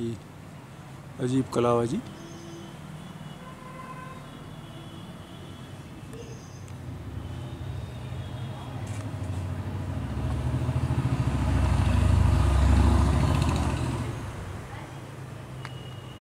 अजीब अजीब कलाबाजी